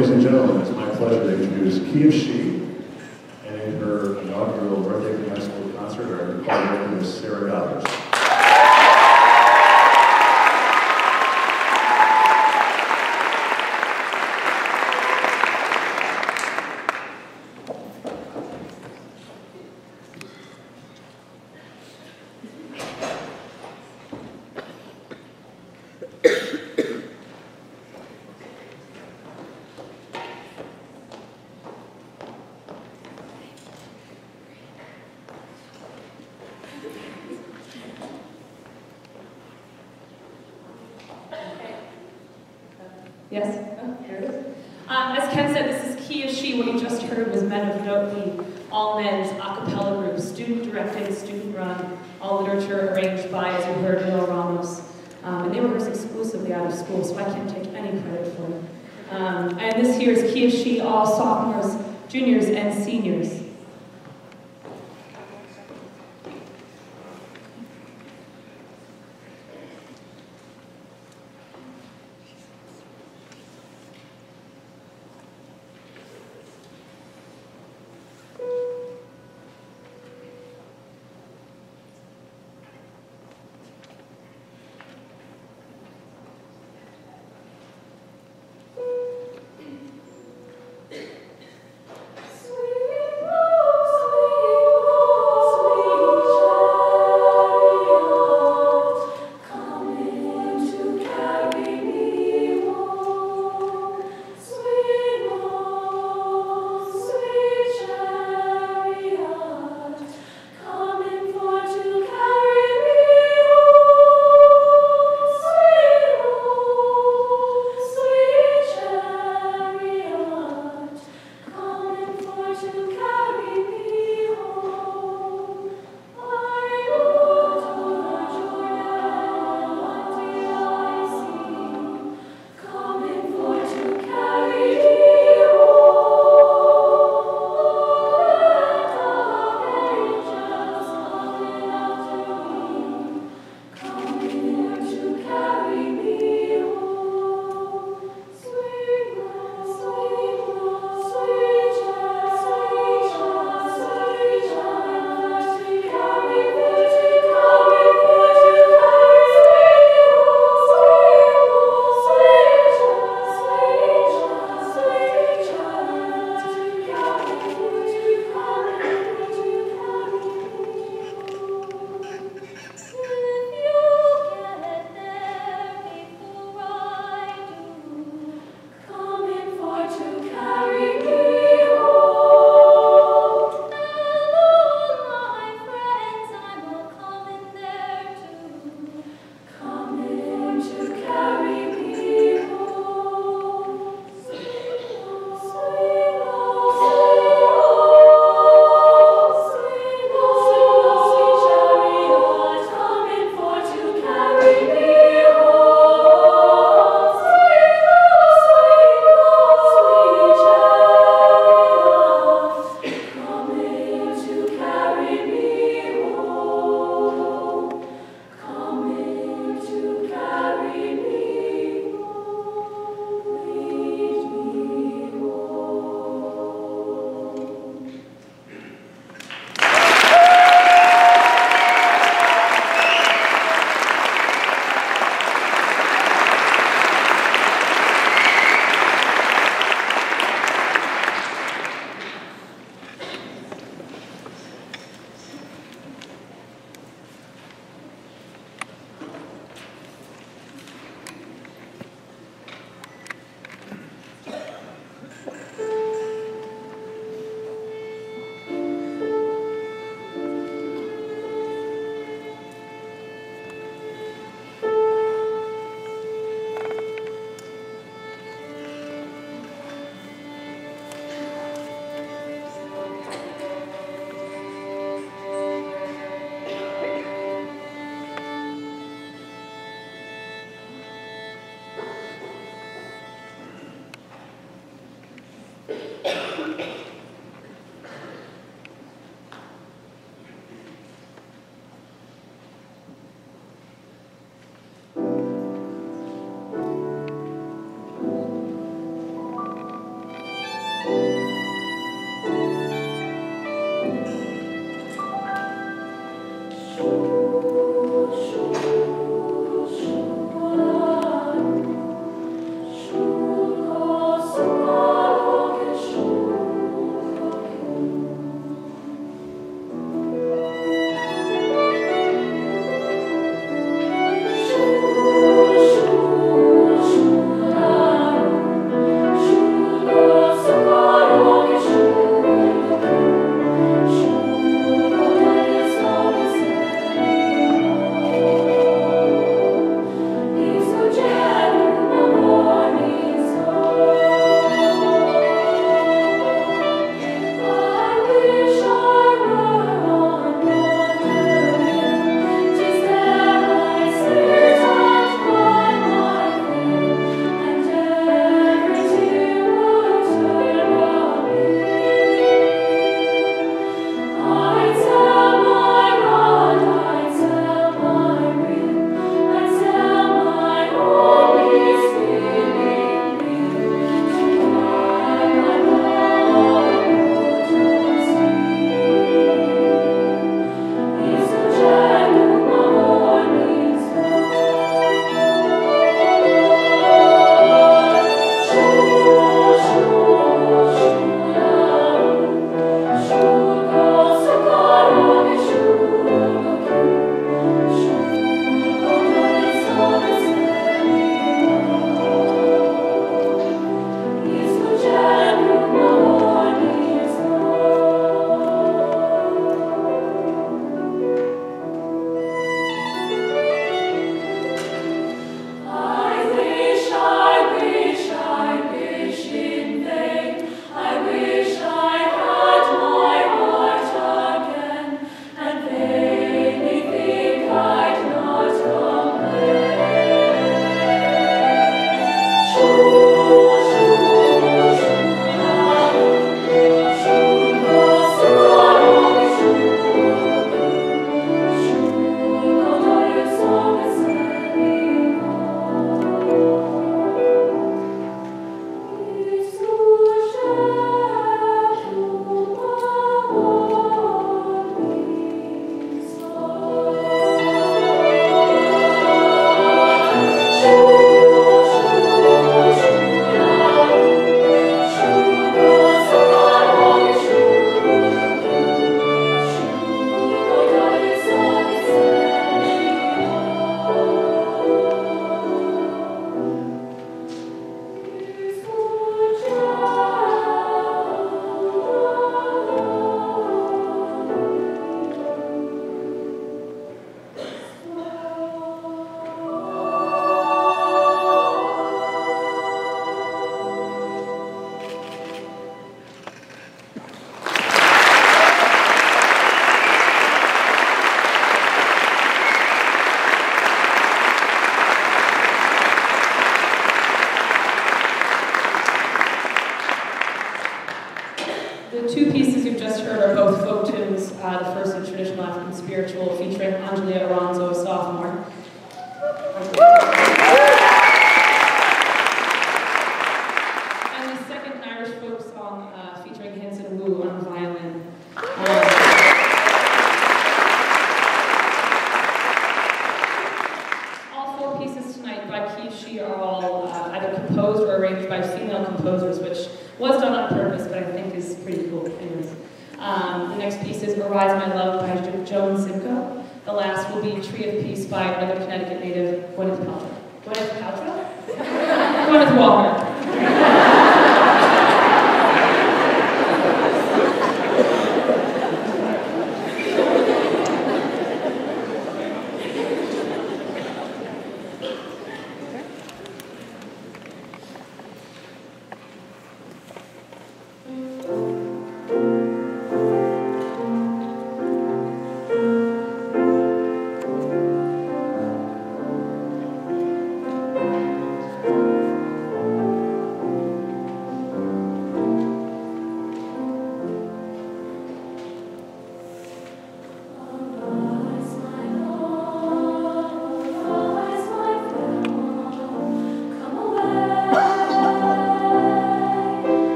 ladies and gentlemen, it's my pleasure to introduce Key of She and in her inaugural birthday high school concert, our choreographer is Sarah Dobbs. Yes? Oh, it is. Uh, as Ken said, this is Key of She. What you just heard was Men of Note, the all-men's a cappella group, student-directed, student-run, all literature arranged by, as you heard, Noel Ramos. Um, and they rehearse exclusively out of school, so I can't take any credit for it. Um, and this here is Key of She, all sophomores, juniors, and seniors. two pieces you've just heard are both folk tunes, uh, the first is traditional African spiritual featuring Angelia Aram Rise, My Love by Joan Szymko. The last will be Tree of Peace by another Connecticut native, Gwyneth Paltrow. Gwyneth Paltrow? Gwyneth Walker.